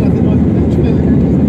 dass ihr noch schnell.